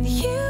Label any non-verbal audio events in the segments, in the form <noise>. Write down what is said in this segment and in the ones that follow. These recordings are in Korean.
with you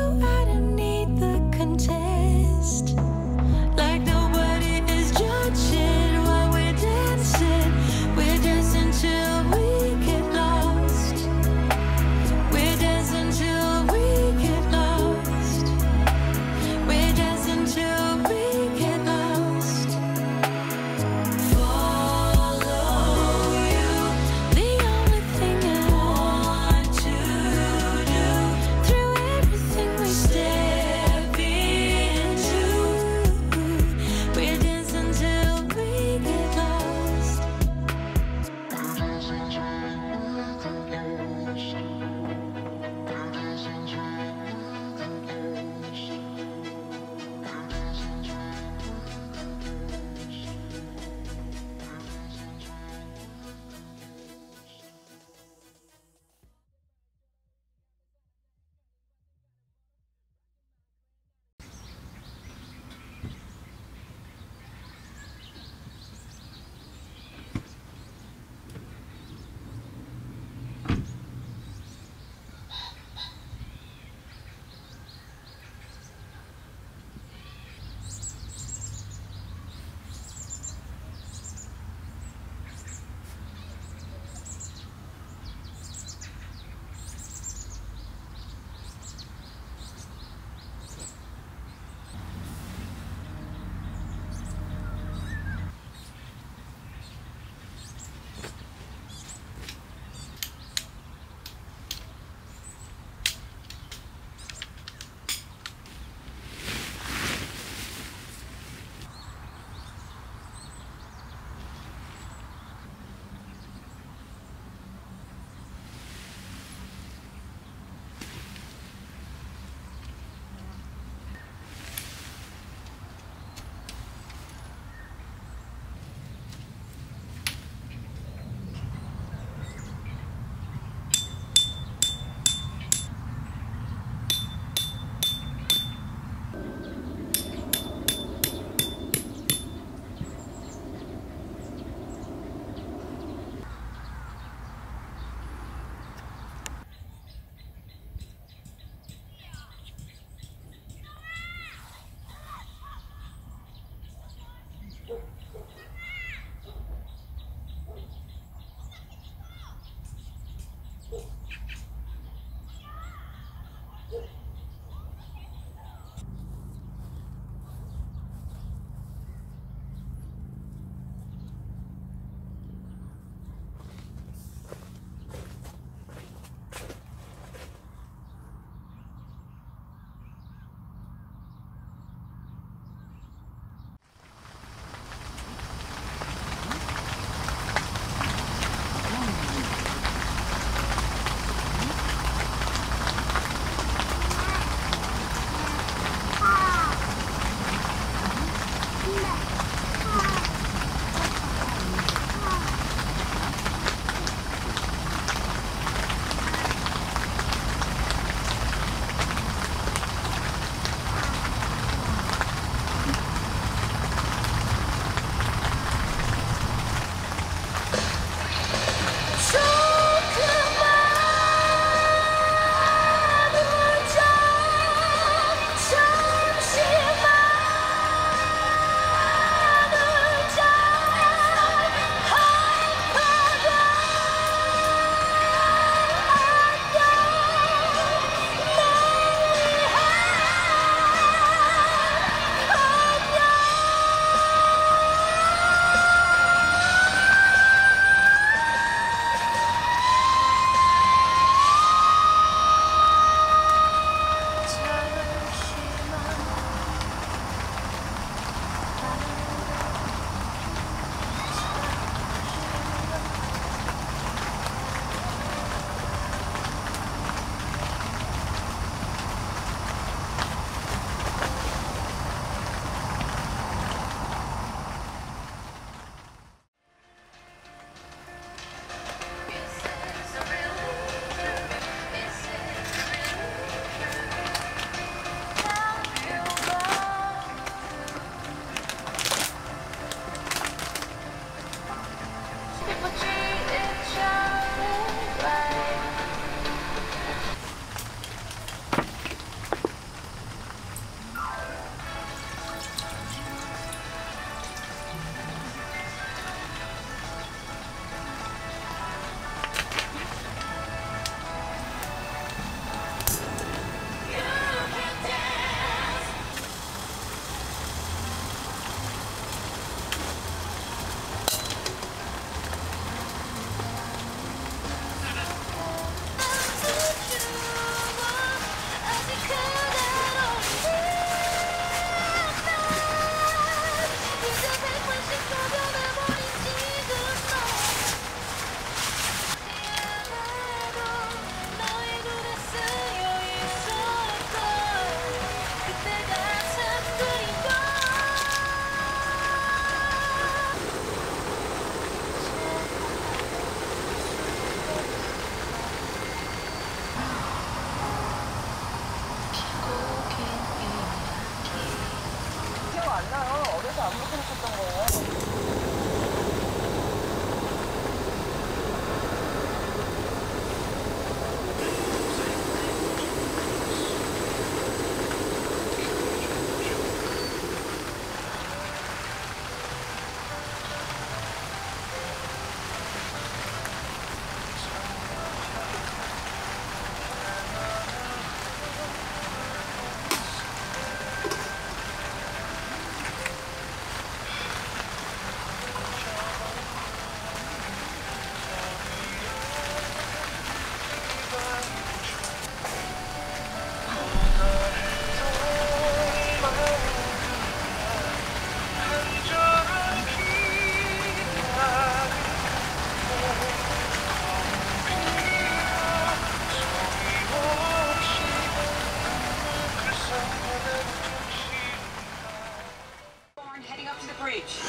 Heading up to the bridge.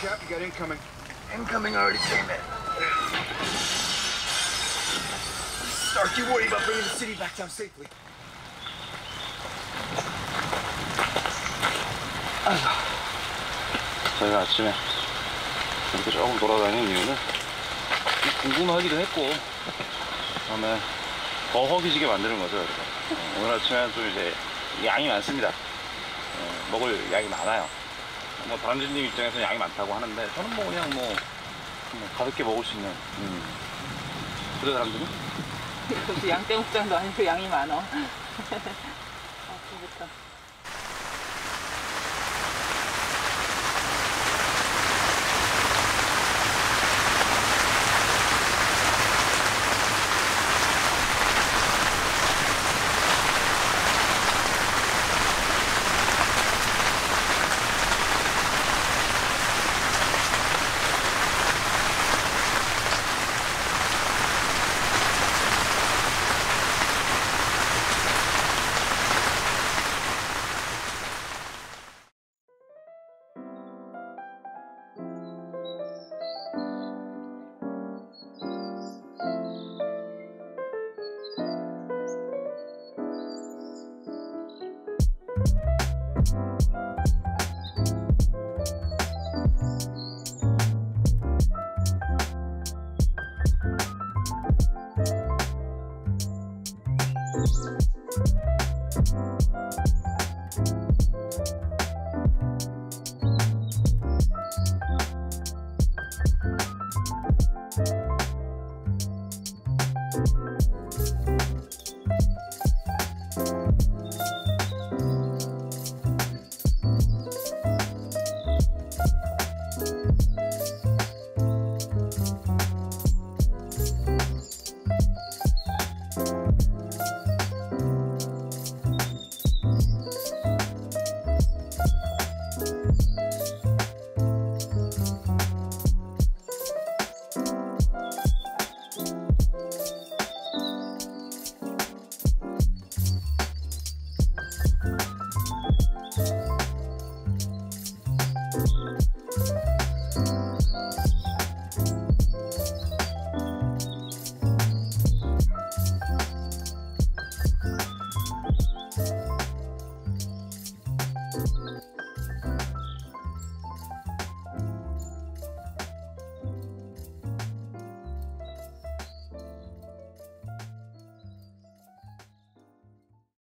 Cap, you got incoming. Incoming already came in. Stark, you worry about bringing the city back down safely. 저희가 아침에 이렇게 조금 돌아다니는 이유는 궁금하기도 했고 그다음에 더 허기지게 만드는 거죠. 여러분. 오늘 아침에는 좀 이제 양이 많습니다. 먹을 양이 많아요 뭐 다람쥐님 입장에서는 양이 많다고 하는데 저는 뭐 그냥 뭐, 뭐 가볍게 먹을 수 있는 음. 그래 다람쥐님? 그것도 양떼목장도 아니고 양이 많어. 아침부터. <laughs>